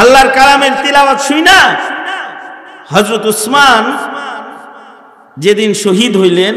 আল্লাহর কালামের তিলাওয়াত শুই না? হজরত উসমান যেদিন শহীদ হইলেন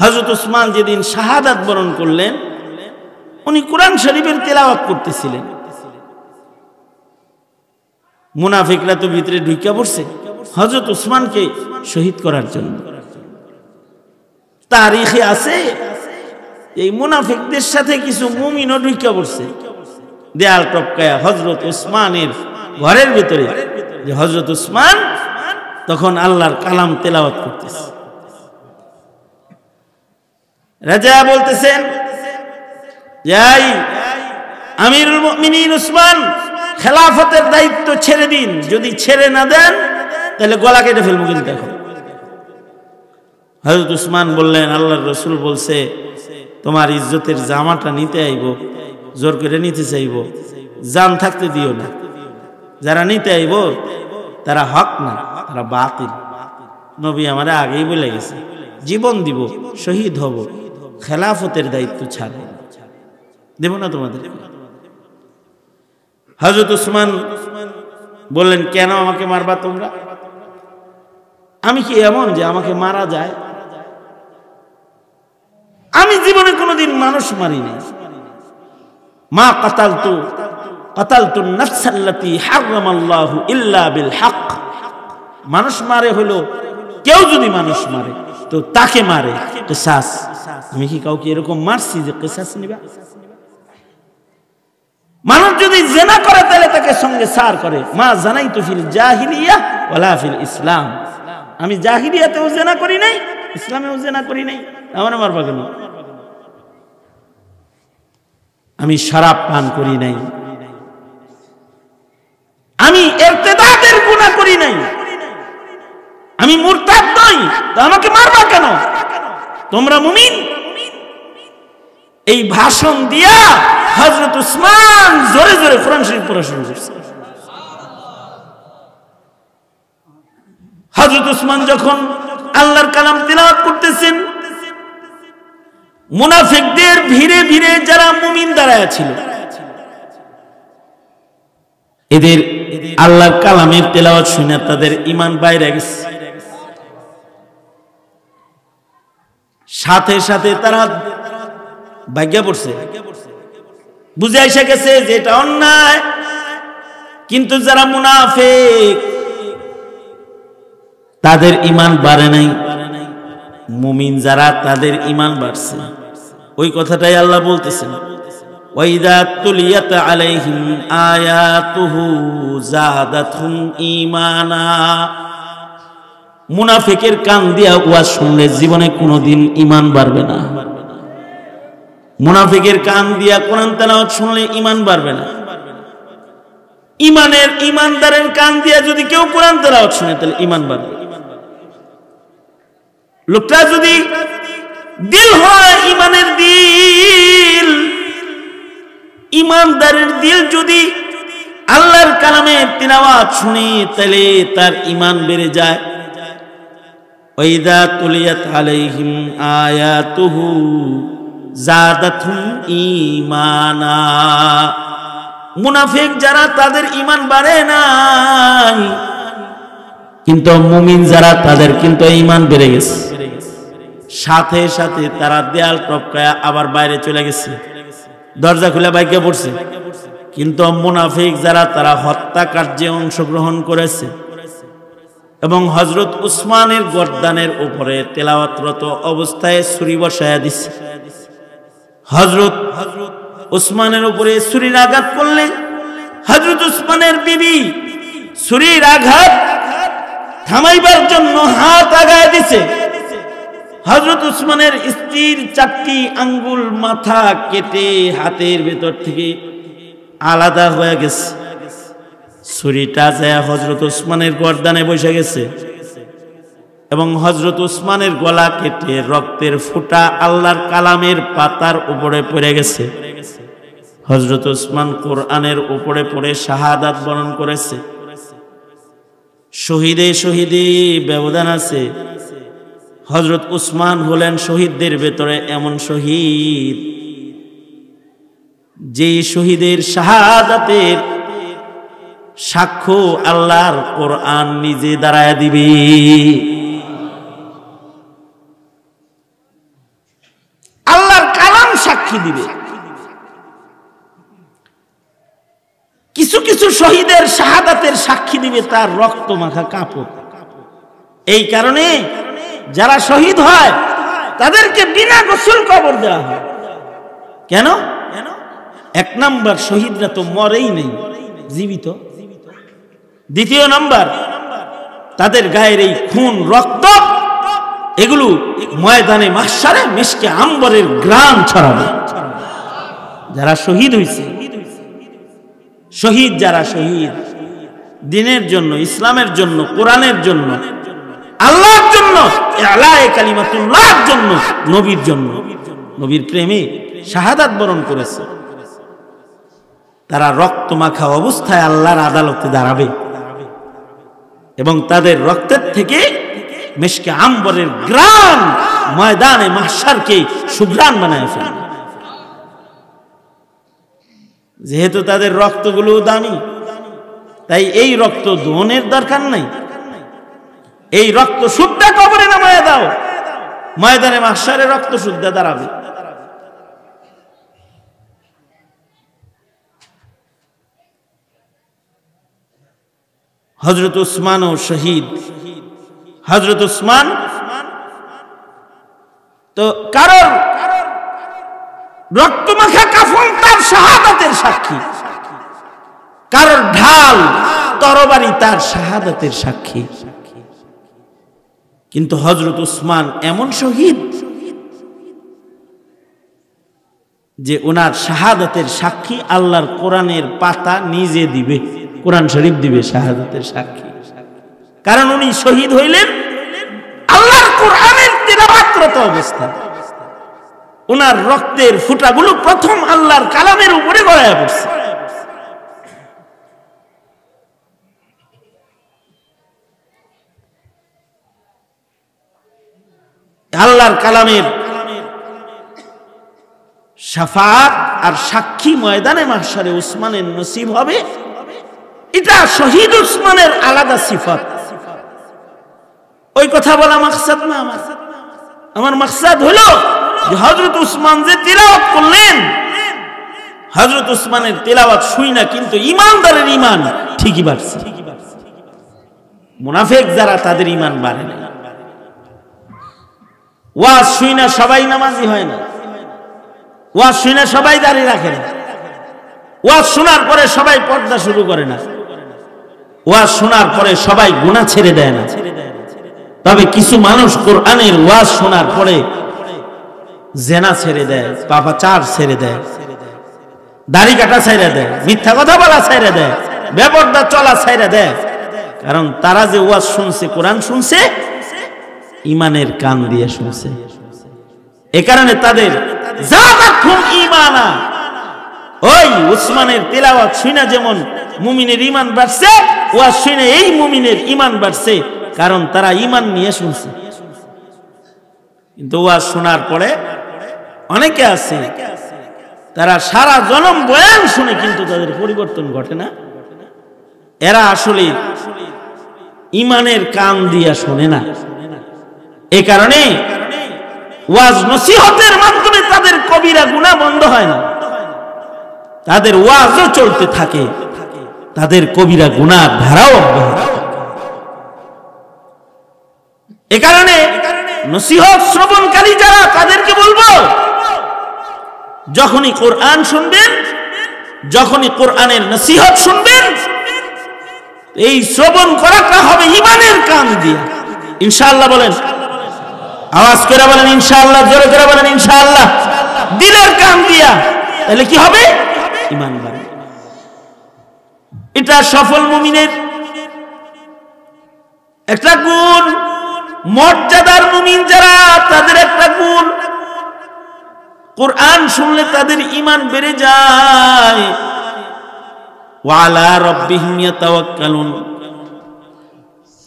হজরত উসমান যেদিন শাহাদাত বরণ করলেন, উনি কোরআন শরীফের তেলাওয়াত করতেছিলেন। মুনাফিকরা তো ভিতরে ঢুকিয়া পড়ছে। হজরত উসমানকে শহীদ করার জন্য। তারিখে আছে, এই মুনাফিকদের সাথে কিছু মুমিনও ঢুকিয়া পড়ছে। দেয়াল টপকায়া হজরত উসমানের ঘরের ভিতরে। যে হজরত উসমান তখন আল্লাহর কালাম তেলাওয়াত করতেছে। রাজা বলতেছেন যাই আমিরুল মুমিনিন উসমান, খেলাফতের দায়িত্ব ছেড়ে দিন। যদি ছেড়ে না দেন, তাহলে গলা কেটে ফেলব কিন্তু এখন। হজরত উসমান বললেন, আল্লাহর রসুল বলছে, তোমার ইজ্জতের জামাটা নিতে আইব। জোর করে নিতে চাইব। জান থাকতে দিও না। যারা নিতে আইব, তারা হক না, তারা বাতিল। নবী আমার আগেই বলে গেছে, জীবন দিব, শহীদ হব, খেলাফতের দায়িত্ব ছাড়ব। দেব না তোমাদের? হজরত উসমান বললেন, কেন আমাকে মারবা তোমরা? আমি কি এমন যে আমাকে মারা যায়? আমি জীবনে কোনোদিন মানুষ মারি নাই মা কাতাল তো কাতাল তো নফসাল্লাতি হারামাল্লাহু ইল্লা বিল হক মানুষ মারে হলো, কেউ যদি মানুষ মারে, তো তাকে মারে, কেসাস। আমি কি কাউকে এরকম মারছি যে কেসাস নিবা? মানুষ যদি জেনা করে, তাহলে তাকে সঙ্গে সার করে। মা জানাই তো ফিল জাহিলিয়া ওলা ফিল ইসলাম। আমি জাহিলিয়াতেও জেনা করি নাই, ইসলামেও জেনা করি নাই। আমার মারবা কেন আমি শরাব পান করি নাই। আমি এরতেদাদের গুণা করি নাই। আমি মুরতাদ নই আমাকে মারবা কেন? তোমরা মুমিন? এই ভাষণ দিয়া হজরত উসমান জোরে জোরে কোরআন শরীফ পড়া শুরু করছে। হজরত উসমান যখন আল্লাহর কালাম তিলাওয়াত করতেছেন মুনাফিকদের ভিড়ে ভিড়ে যারা মুমিন দাঁড়ায় ছিল। এদের আল্লাহর কালামের তেলাওয়াত শুনে তাদের ইমান বাইরে গেছে। সাথে সাথে তারা ভাগ্যা পড়ছে। বুঝে এসে গেছে যে এটা অন্যায়। কিন্তু যারা মুনাফেক, তাদের ইমান বাড়ে নাই। মুমিন যারা, তাদের ইমান বাড়ছে। ওই কথাটাই আল্লাহ বলতেছেন। আয়াতুহু জাদাতহুম ঈমানা। মুনাফিকের কান দিয়া ওয়াজ শুনলে জীবনে কোনোদিন ইমান বাড়বে না। মুনাফিকের কান দিয়া কোরআন তেলাওয়াত শুনলে ইমান বাড়বে না। ইমানের ইমানদারের কান দিয়া যদি কেউ কোরআন তেলাওয়াত শুনে, তাহলে ইমান বাড়বে। লোকটা যদি দিল হয় ইমানের দিল। ইমানদারের দিল যদি আল্লাহর কালামে তিলাওয়াত শুনে, তাহলে তার ইমান বেড়ে যায়। ওইদা যারা তাদের ইমান বাড়ে নাই, কিন্তু মুমিন যারা তাদের কিন্তু ইমান বেড়ে গেছে। সাথে সাথে তারা দেয়াল টপকায় আবার বাইরে চলে গেছে। দরজা খুলে বাইকে পড়ছে। কিন্তু মুনাফিক যারা, তারা হত্যা কার্যে অংশগ্রহণ করেছে। এবং হজরত উসমানের গরদানের উপরে তেলাওয়াতরত অবস্থায় ছুরি বসায়া দিছে। হজরত উসমানের উপরে ছুরির আঘাত করলে হজরত উসমানের বিবি ছুরির আঘাত থামাইবার জন্য হাত আগায় দিছে। হজরত উসমানের স্ত্রীর চারটি আঙ্গুল মাথা কেটে হাতের ভেতর থেকে আলাদা হয়ে গেছে। ছুরিটা যায় হজরত উসমানের গর্দানে বসে গেছে এবং হজরত উসমানের গলা কেটে রক্তের ফুটা আল্লাহর কালামের পাতার উপরে পড়ে গেছে। হজরত উসমান কোরআনের উপরে পড়ে শাহাদাত বরণ করেছে। শহীদে শহীদে ব্যবধান আছে। হজরত উসমান হলেন শহীদদের ভেতরে এমন শহীদ যে শহীদের শাহাদাতের সাক্ষ্য আল্লাহর কোরআন নিজে দাঁড়ায় দিবে। আল্লাহর কালাম সাক্ষী দিবে। কিছু কিছু শহীদের শাহাদাতের সাক্ষী দিবে, তার রক্ত মাখা কাপড়। এই কারণে যারা শহীদ হয়, তাদেরকে বিনা গোসল কবর দেওয়া হয়। কেন? এক নাম্বার, শহীদরা তো মরেই নেই, জীবিত। দ্বিতীয় নাম্বার, তাদের গায়ের এই খুন, রক্ত, এগুলো ময়দানে মাসারে মেশকে আম্বরের গ্রাম ছড়াবে। যারা শহীদ হয়েছে শহীদ যারা শহীদ, দিনের জন্য, ইসলামের জন্য, কোরআনের জন্য, আল্লাহর জন্য কালিমাতুল্লাহর জন্য, নবীর জন্য। নবীর প্রেমে শাহাদাত বরণ করেছে। তারা রক্ত মাখা অবস্থায় আল্লাহর আদালতে দাঁড়াবে এবং তাদের রক্তের থেকে মেশকে আম্বরের গ্রাম ময়দানে মাসারকে সুগ্রাণ বানায় ফেলবে যেহেতু তাদের রক্তগুলো দামি, তাই এই রক্ত দোনের দরকার নাই। এই রক্ত শুদ্ধা কবরে নামায় দাও। ময়দানে মাসারে রক্ত শুদ্ধা দাঁড়াবে। হজরত উসমান ও শহীদ। হজরত উসমান? তো কারণ কাফন তার শাহাদাতের সাক্ষী। কারণ ঢাল, তরবারি তার শাহাদাতের সাক্ষী। কিন্তু হজরত উসমান এমন শহীদ যে ওনার শাহাদাতের সাক্ষী আল্লাহর কোরআনের পাতা নিজে দিবে, কোরআন শরীফ দিবে শাহাদাতের সাক্ষী। কারণ উনি শহীদ হইলেন আল্লাহর কোরআনের তেলাবাত্রত অবস্থা ওনার রক্তের ফুটাগুলো প্রথম আল্লাহর কালামের উপরে গড়ায় পড়ছে। আল্লাহর কালামের সাফাত আর সাক্ষী ময়দানে মাসারে উসমানের নসিব হবে। এটা শহীদ উসমানের আলাদা সিফত। ওই কথা বলা মাকসাদ না আমার। আমার মাকসাদ হলো হজরত উসমান যে তিলাওয়াত করলেন হজরত উসমানের তেলাওয়াত শুই না, কিন্তু ইমানদারের ইমান ঠিকই বাড়ছে। মুনাফেক যারা তাদের ইমান বাড়ে না। ওয়াজ শুই না, সবাই নামাজি হয় না। ওয়াজ শুই না, সবাই দাঁড়িয়ে রাখে না। ওয়াজ শোনার পরে সবাই পর্দা শুরু করে না। ওয়াজ শোনার পরে সবাই গুণা ছেড়ে দেয় না। তবে কিছু মানুষ কোরআনের ওয়াজ শোনার পরে জেনা ছেড়ে দেয় পাপাচার ছেড়ে দেয়, দাড়ি কাটা ছেড়ে দেয়, মিথ্যা কথা বলা ছেড়ে দেয় ব্যাপারটা চলা ছেড়ে দেয়। কারণ তারা যে ওয়াজ শুনছে, কোরআন শুনছে ইমানের কান দিয়ে শুনছে। এ কারণে তাদের ইমানা ওই উসমানের তেলাওয়াত শুনে যেমন মুমিনের ইমান বাড়ছে ওয়াজ শুনে এই মুমিনের ইমান বাড়ছে, কারণ তারা ইমান নিয়ে শুনছে। কিন্তু ওয়াজ শোনার পরে অনেকে আছে, তারা সারা জনম বয়ান শুনে কিন্তু তাদের পরিবর্তন ঘটে না। এরা আসলে ইমানের কান দিয়া শোনে না। এ কারণে ওয়াজ নসিহতের মাধ্যমে তাদের কবিরা গুণা বন্ধ হয় না। তাদের ওয়াজও চলতে থাকে। তাদের কবিরা গুণার ধারাও অব্যাহত এ কারণে নসিহত শ্রবণকারী যারা, তাদেরকে বলব, যখনই কোরআন শুনবেন, যখনই কোরআনের নসিহত শুনবেন, এই শ্রবণ করাটা হবে ইমানের কান দিয়ে। ইনশাআল্লাহ বলেন আওয়াজ করে বলেন, ইনশাআল্লাহ, জোরে করে বলেন, ইনশাআল্লাহ। দিলের কান দিয়া। তাহলে কি হবে? ইমান বাড়বে এটা সফল মুমিনের একটা গুণ। মর্যাদার মুমিন যারা, তাদের একটা গুণ। কোরআন শুনলে তাদের ইমান বেড়ে যায়।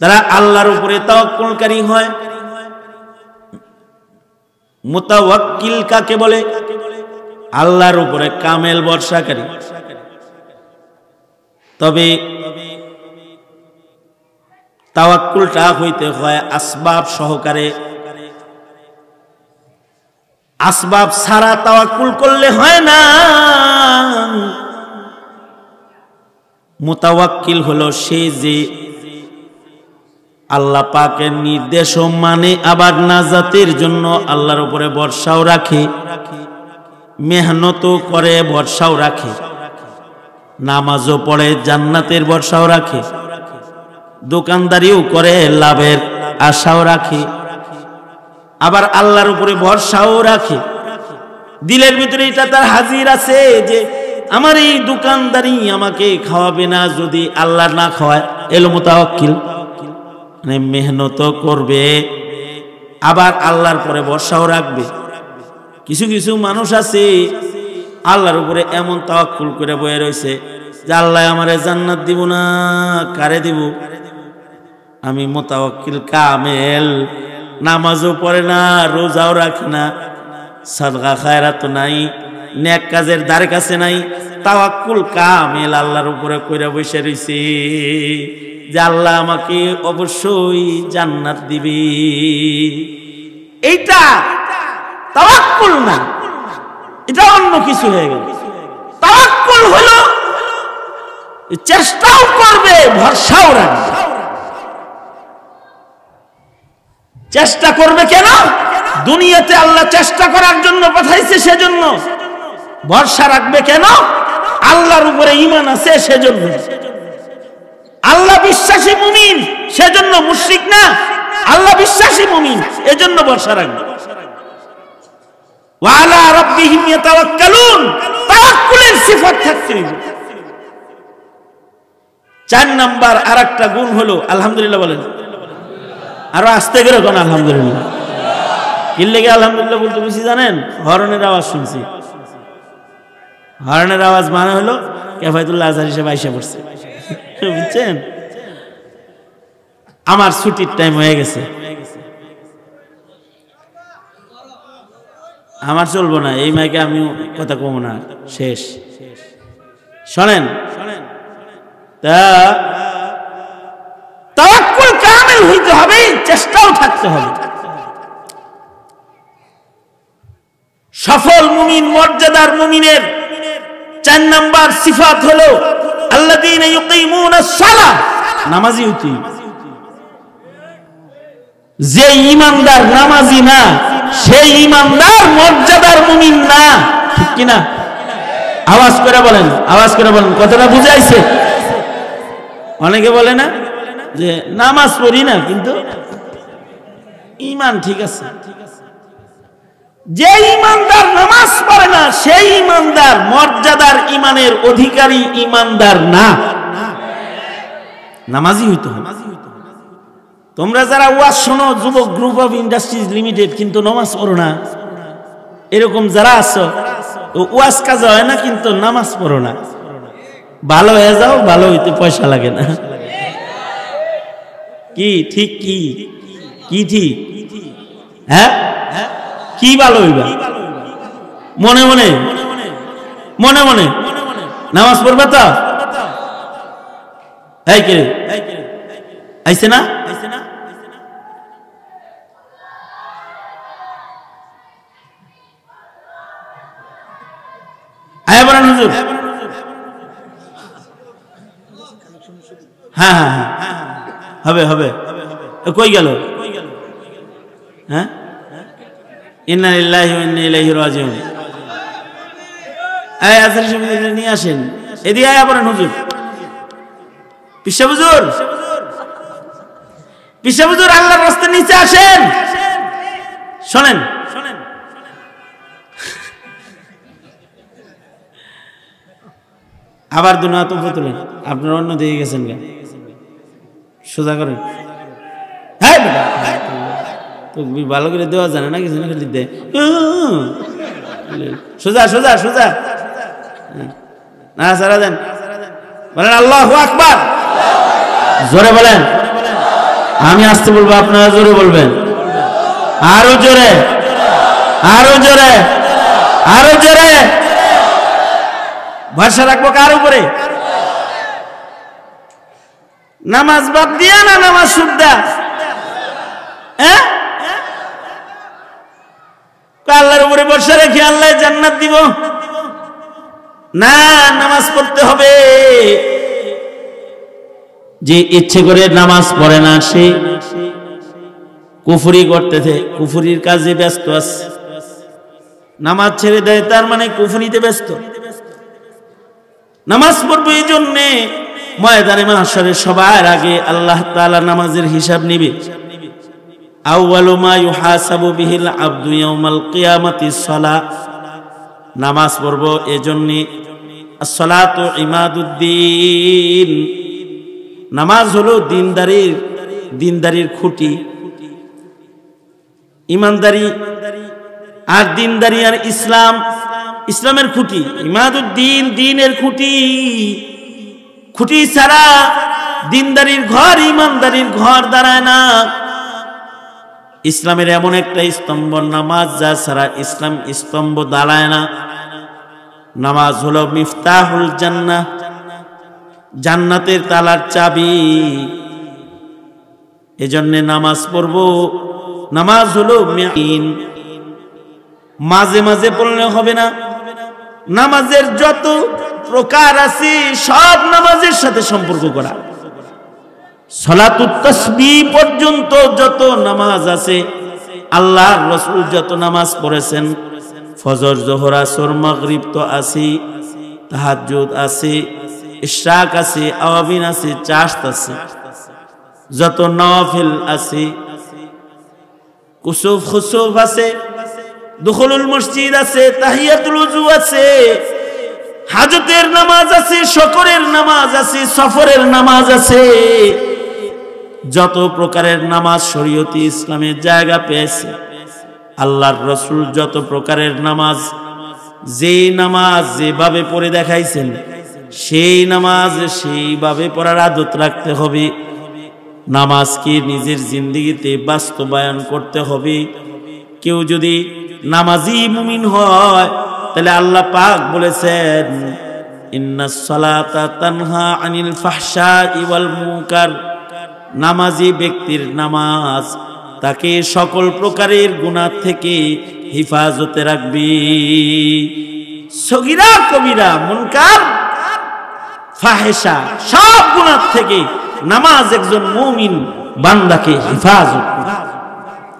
তারা আল্লাহর উপরে তাওয়াক্কুলকারী হয়। মুতাওয়াক্কিল কাকে বলে? আল্লাহর উপরে কামেল বর্ষাকারী। তবে তাওয়াক্কুলটা হইতে হয় আসবাব সহকারে। আসবাব ছাড়া তাওয়াক্কুল করলে হয় না। মোতাওয়াক্কিল হলো সে যে আল্লাহ পাকের নির্দেশ মানে আবার নাজাতের জন্য আল্লাহর উপরে ভরসাও রাখে, মেহনতও করে, ভরসাও রাখে, নামাজও পড়ে, জান্নাতের ভরসাও রাখে, দোকানদারিও করে, লাভের আশাও রাখে, আবার আল্লাহর উপরে ভরসাও রাখে। দিলের ভিতরে এটা তার হাজির আছে যে, আমার এই দোকানদারি আমাকে খাওয়াবে না যদি আল্লাহ না খাওয়ায়। এলো মোতাওয়াক্কিল। মানে মেহনত করবে, আবার আল্লাহর পরে ভরসাও রাখবে। কিছু কিছু মানুষ আছে, আল্লাহর উপরে এমন তাওয়াক্কুল করে বয়ে রয়েছে যে, আল্লাহ আমারে জান্নাত দিব না, কারে দিব? আমি মোতাওয়াক্কিল কামেল, নামাজও পড়ে না, রোজাও রাখে না, সাদগা খায়রাত নাই, নেক কাজের দ্বারে কাছে নাই, তাওয়াক্কুল কামেল আল্লাহর উপরে কইরা বসে রইছে। যে আল্লাহ আমাকে অবশ্যই জান্নাত দিবে। এইটা তাওয়াক্কুল না। এটা অন্য কিছু হয়ে গেল। তাওয়াক্কুল হলো চেষ্টাও করবে, ভরসাও রাখবে। চেষ্টা করবে কেন? দুনিয়াতে আল্লাহ চেষ্টা করার জন্য পাঠাইছে সেজন্য। ভরসা রাখবে কেন? আল্লাহর উপরে ইমান আছে সেজন্য। আল্লাহ বিশ্বাসী মুমিন, সেজন্য মুশরিক না। আল্লাহ বিশ্বাসী মুমিন, এজন্য ভরসা রাখবে। ওয়ালা রাব্বিহিম ইয়াতাওয়াক্কালুন, তাওয়াক্কুলের সিফাত থাকতে হবে। চার নাম্বার আরেকটা গুণ হলো, আলহামদুলিল্লাহ বলেন। আরও আসতে করে আলহামদুলিল্লাহ। কিল্লেগে আলহামদুলিল্লাহ জানেন? হরনের আওয়াজ শুনছি। হরনের আওয়াজ মানে হলো কেফায়তুল্লাহ হিসেবে আইসা পড়ছে। বুঝছেন? আমার ছুটির টাইম হয়ে গেছে। আমার চলবো না, এই মাইকে আমি কথা কমো না, শেষ। শোনেন। হইতে হবে, চেষ্টাও থাকতে হবে। সফল মুমিন, মর্যাদার মুমিনের চার নাম্বার সিফাত হলো আল্লাযীনা সালাহ নামাজি যে নামাজি না সেই মর্যাদার মুমিন না। ঠিক কিনা? আওয়াজ করে বলেন, আওয়াজ করে বলেন, কথাটা বুঝাইছে। অনেকে বলে না যে নামাজ পড়ি না, কিন্তু ইমান ঠিক আছে। যে ইমানদার নামাজ পড়ে না, সেই ইমানদার মর্যাদার ইমানের অধিকারী ইমানদার না। নামাজি হইতে হবে। তোমরা যারা ওয়াজ শোনো, যুবক গ্রুপ অফ ইন্ডাস্ট্রিজ লিমিটেড, কিন্তু নামাজ পড়ো না। এরকম যারা আছো ওয়াজ কাজ হয় না, কিন্তু নামাজ পড়ো না। ভালো হয়ে যাও, ভালো হইতে পয়সা লাগে না। কি, ঠিক কি? কি ঠিক? হ্যাঁ? কি ভালো হইবা মনে মনে? মনে মনে? নামাজ পড়বে তো? এই না? আয়া বলেন হুজুর। হ্যাঁ হ্যাঁ হ্যাঁ। হবে হবে। কই গেল? হ্যাঁ? ইন্না লিল্লাহি ওয়া ইন্না ইলাইহি রাজিউন। এই আজরি সমিতি নিয়ে আসেন আয়া আল্লাহর রাস্তার নিচে আসেন। শোনেন। আবার দুনা আপনার অন্য দিকে গেছেন সোজা করেন। ভালো করে দেওয়া জানে না কিছু না খালি দে সোজা সোজা সোজা। না সারা দেন। বলেন, আল্লাহ আকবার। জোরে বলেন। আমি আসতে বলব, আপনারা জোরে বলবেন। আরও জোরে। আরও জোরে। আরও জোরে। ভরসা রাখব কার উপরে? নামাজ বাদ দিয়া না নামাজ সুদ্দা হ্যাঁ বসে রেখে আল্লাহ জান্নাত দিব? না, নামাজ পড়তে হবে। যে ইচ্ছে করে নামাজ পড়ে না, সে কুফুরি করতেছে। কুফুরির কাজে ব্যস্ত আছে। নামাজ ছেড়ে দেয়, তার মানে কুফুরিতে ব্যস্ত। নামাজ পড়ব এই জন্যে ময়দানে মাসরে সবার আগে আল্লাহ তাআলা নামাজের হিসাব নিবে। আউয়ালু মা ইউহাসাবু বিহিল আবদু ইয়াউমাল কিয়ামাতিস সালাহ নামাজ পড়ব এজন্যে। আসসালাতু ইমাদুদ্দিন। নামাজ হলো দিনদারির দিনদারির খুঁটি। ইমানদারি আর দিনদারি আর ইসলাম, ইসলামের খুঁটি। ইমাদুদ্দিন দিনের খুঁটি। খুঁটি ছাড়া দিনদারির ঘর ইমানদারির ঘর দাঁড়ায় না। ইসলামের এমন একটা স্তম্ভ, নামাজ যা ছাড়া ইসলাম স্তম্ভ দাঁড়ায় না। নামাজ হলো মিফতাহুল জান্নাহ, জান্নাতের তালার চাবি। এজন্য নামাজ পড়ব। নামাজ হলো মাঝে মাঝে পড়লে হবে না। নামাজের যত প্রকার আছে, সব নামাজের সাথে সম্পর্ক করা। সলাতুত তসবি পর্যন্ত যত নামাজ আছে, আল্লাহর রসুল যত নামাজ পড়েছেন, ফজর, জোহর, আসর, মাগরিব তো আছে তাহাজ্জুদ আছে, ইশরাক আছে, আওয়াবিন আছে, চাষত আছে, যত নওয়াফিল আছে, কুসুফ, খুসুফ আছে, দুখলুল মসজিদ আছে, তাহিয়াতুল উজু আছে, হাজতের নামাজ আছে, শকরের নামাজ আছে, সফরের নামাজ আছে। যত প্রকারের নামাজ শরীয়তি ইসলামের জায়গা পেয়েছে, আল্লাহর রসুল যত প্রকারের নামাজ যে নামাজ যেভাবে পড়ে দেখাইছেন, সেই নামাজ সেইভাবে পড়ার আদত রাখতে হবে। নামাজকে নিজের জিন্দিগিতে বাস্তবায়ন করতে হবে? কেউ যদি নামাজি মুমিন হয়, তাহলে আল্লাহ পাক বলেছেন ইন্না সালাতা তানহা আনিল ফাহশা ইওয়াল মুনকার। নামাজি ব্যক্তির নামাজ, তাকে সকল প্রকারের গুণার থেকে হিফাজতে রাখবি। সগিরা, কবিরা, মুনকার ফাহেসা সব গুণার থেকে নামাজ একজন মুমিন বান্দাকে হেফাজত